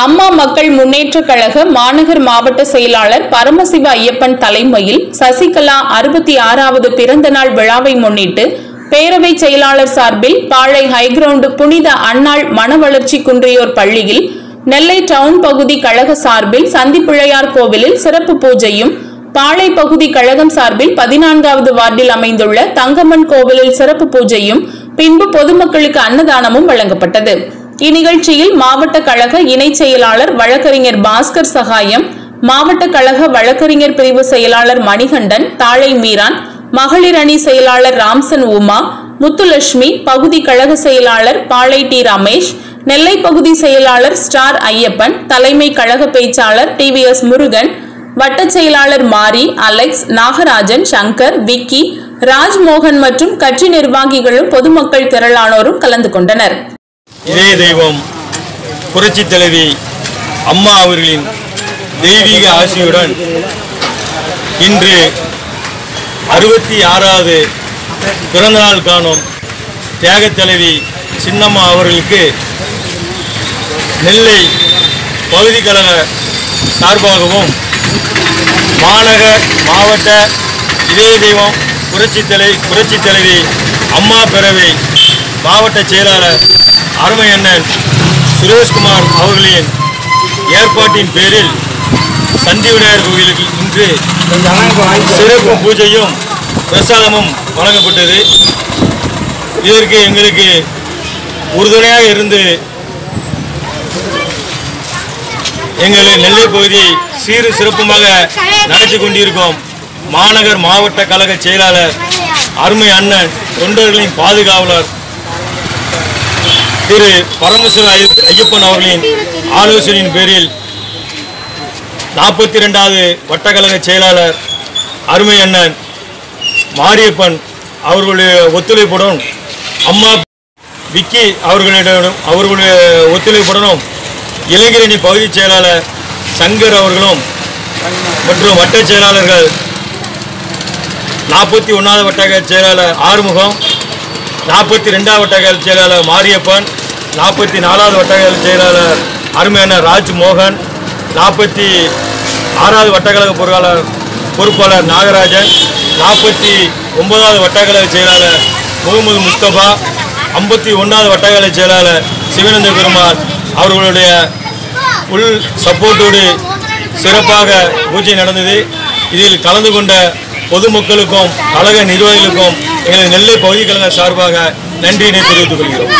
அம்மா மக்கள் முன்னேற்றக் கழக மாநகர் மாவட்ட செயலாளர் பரமசிவ ஐயப்பன் தலைமையில் சசிகலா அறுபத்தி ஆறாவது பிறந்த நாள் விழாவை முன்னிட்டு பேரவை செயலாளர் சார்பில் பாளை ஹைகிரவுண்ட் புனித அன்னாள் மனவளர்ச்சி குன்றியோர் பள்ளியில் நெல்லை டவுன் பகுதி கழக சார்பில் சந்திப்பிள்ளையார் கோவிலில் சிறப்பு பூஜையும் பாளை பகுதி கழகம் சார்பில் பதினான்காவது வார்டில் அமைந்துள்ள தங்கம்மன் கோவிலில் சிறப்பு பூஜையும் பின்பு பொதுமக்களுக்கு அன்னதானமும் வழங்கப்பட்டது. இந்நிகழ்ச்சியில் மாவட்ட கழக இணைச் செயலாளர் வழக்கறிஞர் பாஸ்கர் சகாயம் மாவட்ட கழக வழக்கறிஞர் பிரிவு செயலாளர் மணிகண்டன் தாழை மீரான் மகளிர் அணி செயலாளர் ராம்சன் உமா முத்துலட்சுமி பகுதி கழக செயலாளர் பாளை டி ரமேஷ் நெல்லை பகுதி செயலாளர் ஸ்டார் ஐயப்பன் தலைமை கழக பேச்சாளர் டிவிஎஸ் முருகன் வட்டச் செயலாளர் மாரி அலெக்ஸ் நாகராஜன் சங்கர் விக்கி ராஜ்மோகன் மற்றும் கட்சி நிர்வாகிகளும் பொதுமக்கள் திரளானோரும் கலந்து கொண்டனர். இதய தெய்வம் புரட்சி தலைவி அம்மா அவர்களின் தெய்வீக ஆசியுடன் இன்று அறுபத்தி ஆறாவது பிறந்தநாள் காணும் தியாக தலைவி சின்னம்மா அவர்களுக்கு நெல்லை பகுதி கழக சார்பாகவும் மாநகர் மாவட்ட இதய தெய்வம் புரட்சி தலை புரட்சி தலைவி அம்மா பேரவை மாவட்ட செயலாளர் அருமை அண்ணன் சுரேஷ்குமார் அவர்களின் ஏற்பாட்டின் பேரில் சந்தி விநாயகர் கோவிலுக்கு இன்று சிறப்பு பூஜையும் பிரசாதமும் வழங்கப்பட்டது. இதற்கு எங்களுக்கு உறுதுணையாக இருந்து எங்களை நெல்லை பகுதி சீரு சிறப்புமாக நடத்தி கொண்டிருக்கோம். மாநகர் மாவட்ட கழக செயலாளர் அருமை அண்ணன் தொண்டர்களின் பாதுகாவலர் திரு பரமசிவ ஐய- ஐயப்பன் அவர்களின் ஆலோசனையின் பேரில் நாற்பத்தி ரெண்டாவது வட்டக்கழக செயலாளர் அருமை அண்ணன் மாரியப்பன் அவர்களுடைய ஒத்துழைப்புடன் அம்மா விக்கி அவர்களிடம் அவர்களுடைய ஒத்துழைப்புடனும் இளைஞரணி பகுதி செயலாளர் சங்கர் அவர்களும் மற்றும் வட்ட செயலாளர்கள் நாற்பத்தி ஒன்றாவது வட்டக செயலாளர் ஆறுமுகம் நாற்பத்தி ரெண்டாவது வட்டகால செயலாளர் மாரியப்பன் நாற்பத்தி நாலாவது வட்டகால செயலாளர் அருமையான ராஜ்மோகன் நாற்பத்தி ஆறாவது வட்டக்கழக பொருளாளர் பொறுப்பாளர் நாகராஜன் நாற்பத்தி ஒன்பதாவது வட்டக்கழக செயலாளர் முகமது முஸ்தபா ஐம்பத்தி ஒன்றாவது வட்டக்கழக செயலாளர் சிவானந்த பெருமாள் அவர்களுடைய உள் சப்போர்ட்டோடு சிறப்பாக பூஜை நடந்தது. இதில் கலந்து கொண்ட பொதுமக்களுக்கும் கழக நிர்வாகிகளுக்கும் எனது நெல்லை பகுதி கழக சார்பாக நன்றியினை தெரிவித்துக் கொள்கிறோம்.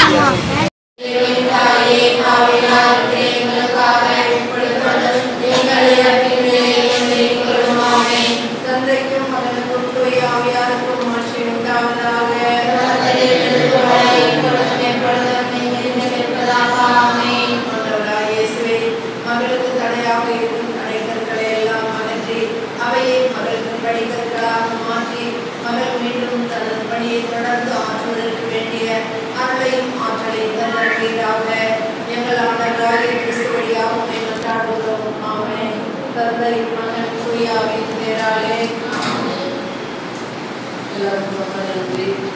রহমতুল্লাহ